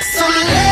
So